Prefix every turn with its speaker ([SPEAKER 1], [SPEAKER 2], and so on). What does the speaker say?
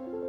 [SPEAKER 1] you